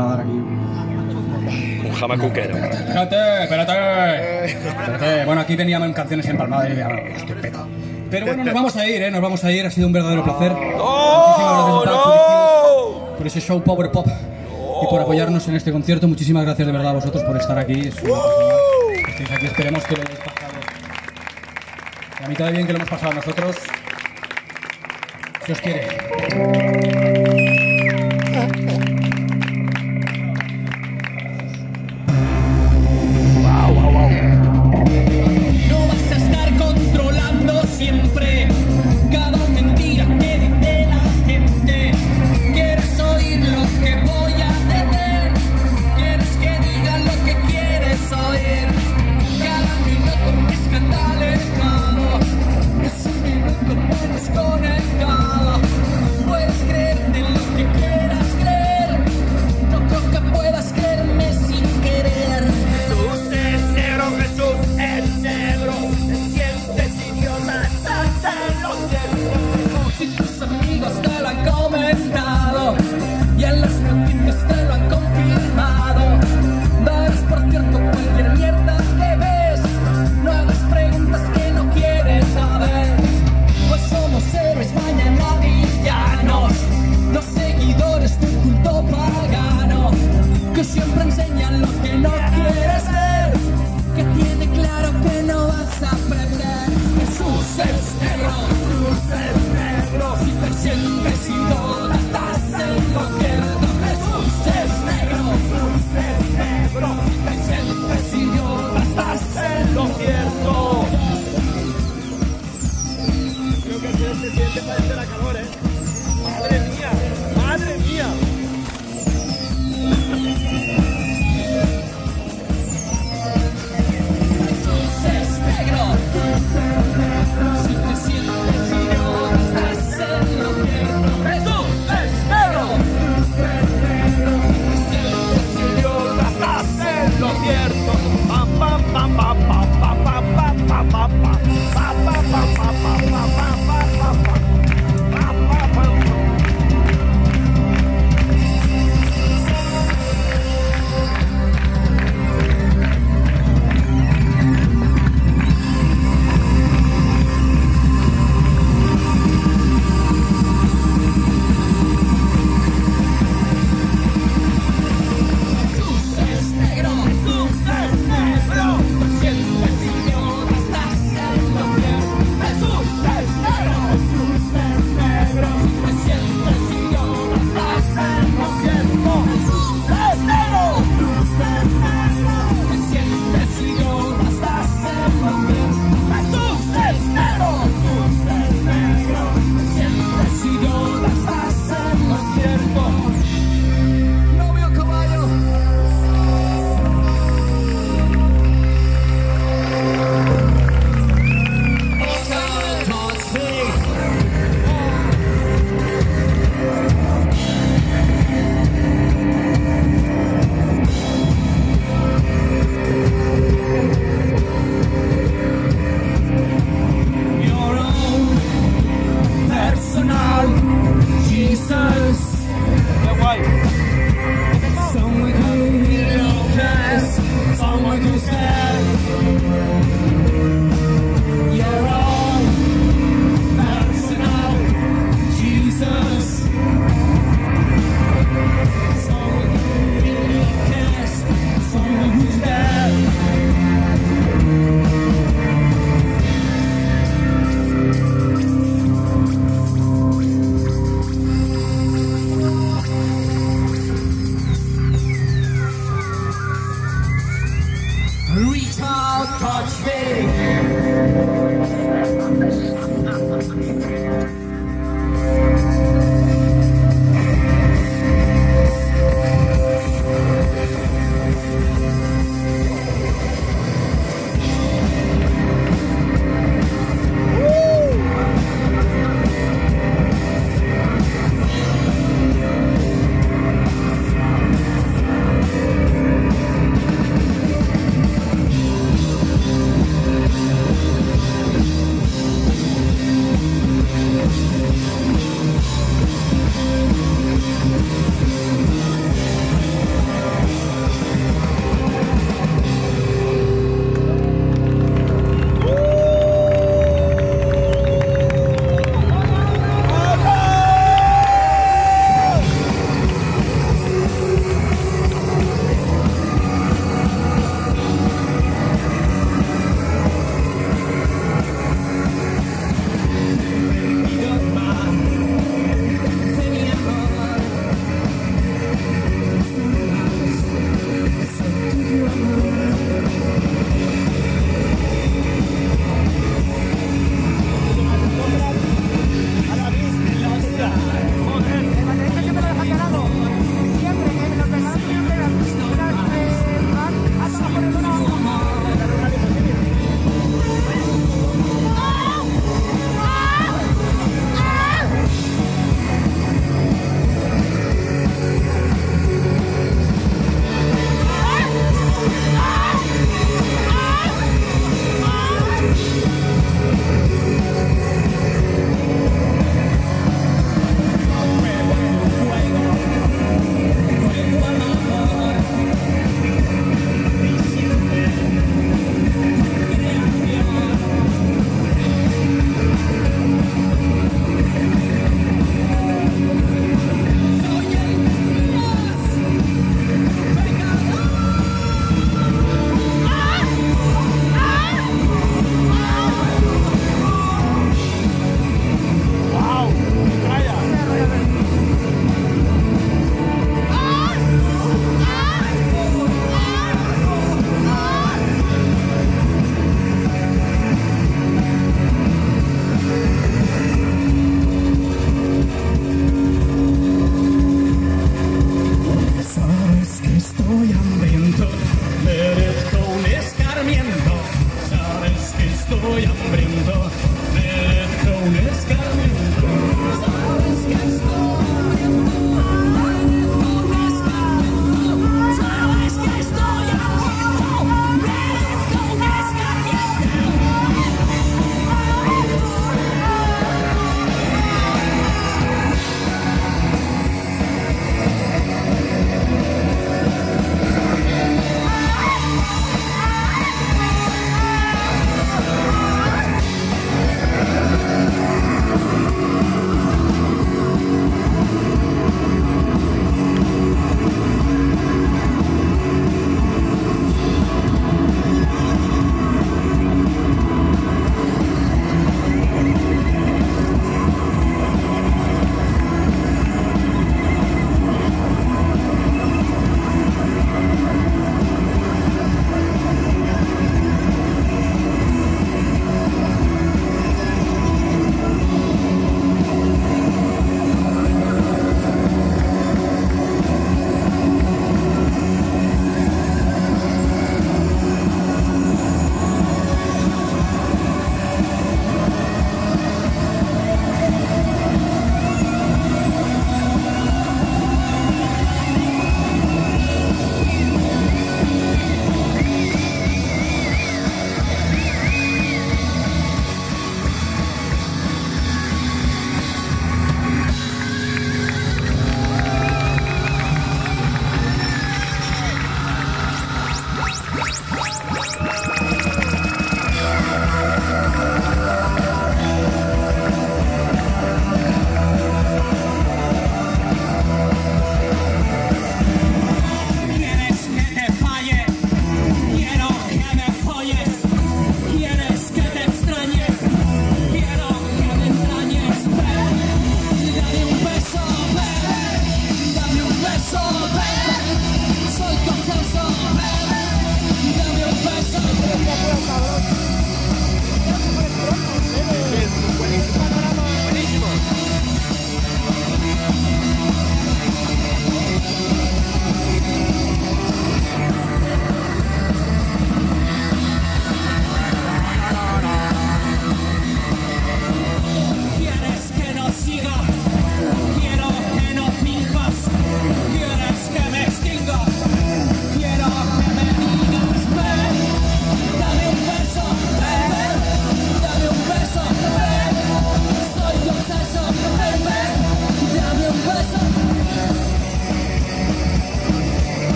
va a dar aquí. Un jamacuquero. Espérate, espérate. Espérate. Bueno, aquí veníamos en canciones empalmadas y ahora estoy petado. Pero bueno, nos vamos a ir, ¿eh? Nos vamos a ir. Ha sido un verdadero placer. Por ese show Power Pop y por apoyarnos en este concierto. Muchísimas gracias de verdad a vosotros por estar aquí. Es una aquí. Esperemos que lo hayáis pasado. La mitad de bien que lo hemos pasado nosotros. Si os quiere.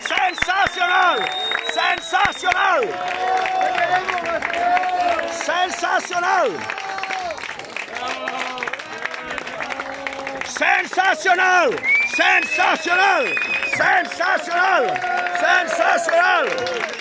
Sensacional, sensacional, sensacional, sensacional, sensacional, sensacional, sensacional.